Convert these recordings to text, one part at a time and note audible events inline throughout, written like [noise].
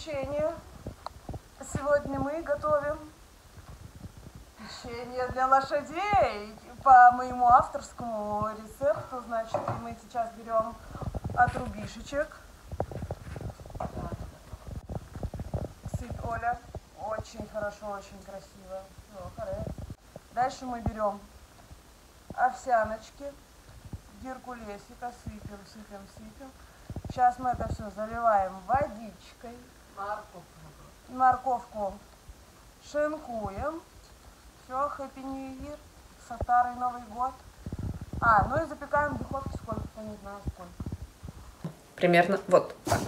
печенье. Сегодня мы готовим печенье для лошадей по моему авторскому рецепту. Значит, мы сейчас берем отрубишечек. Сыпь, Оля. Очень хорошо, очень красиво. Дальше мы берем овсяночки, геркулесика, сыпем, сыпем, сыпем. Сейчас мы это все заливаем водичкой. Морковку шинкуем. Все, Happy New Year. Со старый Новый год. А, ну и запекаем в духовке сколько-то, не знаю сколько. Примерно вот так.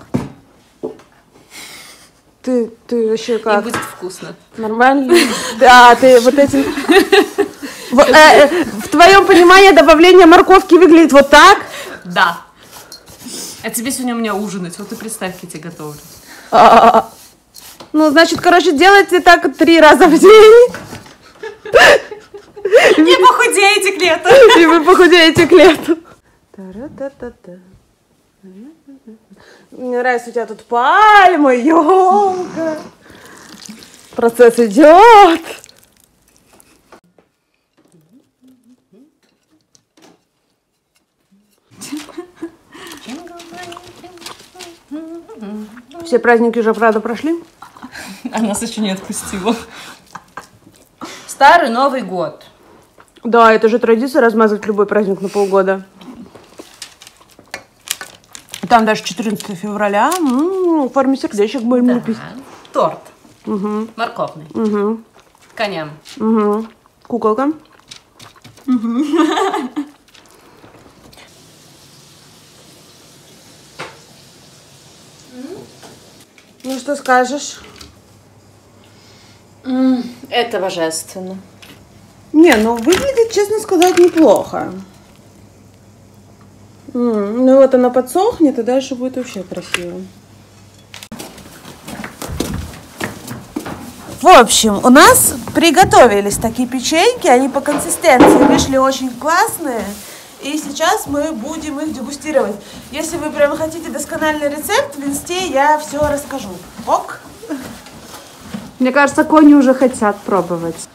Ты, ты вообще И будет вкусно. Нормально? Да, ты вот этим... [laughs] Э, э, В твоем понимании добавление морковки выглядит вот так? Да. А тебе сегодня у меня ужинать. Вот ты представь, я тебе готовлю. [laughs] Ну, значит, короче, делайте так три раза в день, [laughs] Не похудеете к лету. [laughs] и вы похудеете к лету. Мне нравится, у тебя тут пальма, елка. Процесс идет. Все праздники уже, правда, прошли? А нас еще не отпустила. Старый Новый год. Да, это же традиция размазать любой праздник на полгода. Там даже 14 февраля м, в форме сердечек будем лепить. Торт. Морковный. Угу, Коням. угу. Куколка. Ну что скажешь? Это божественно. Не, ну выглядит, честно сказать, неплохо. Ну вот она подсохнет, и дальше будет вообще красиво. В общем, у нас приготовились такие печеньки, они по консистенции вышли очень классные. И сейчас мы будем их дегустировать. Если вы прям хотите доскональный рецепт, в инсте я все расскажу. Ок? Мне кажется, кони уже хотят пробовать.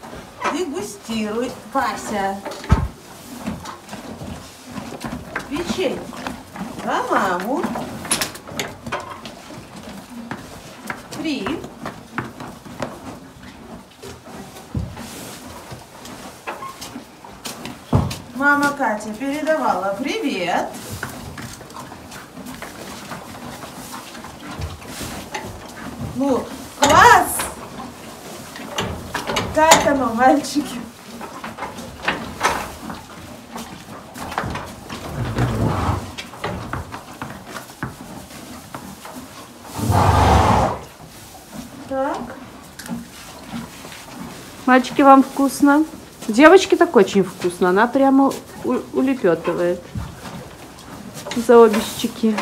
Дегустируй, Вася. Печенье. За маму. Три. Мама Катя передавала привет. Ну, класс! Как оно, мальчики? Так. Мальчики, вам вкусно? Девочке так очень вкусно. Она прямо улепетывает за обе щеки.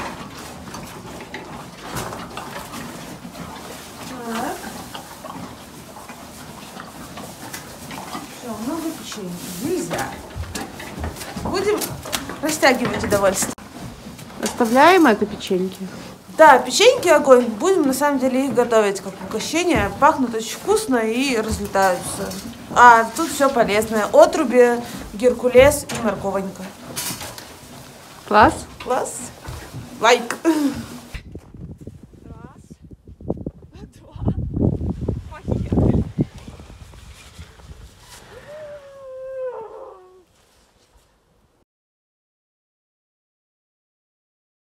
Нельзя. Будем растягивать удовольствие. Оставляем это печеньки. Да, печеньки огонь. Будем на самом деле их готовить как угощение. Пахнут очень вкусно и разлетаются. А тут все полезное. Отруби, геркулес и морковонька. Класс. Класс. Лайк.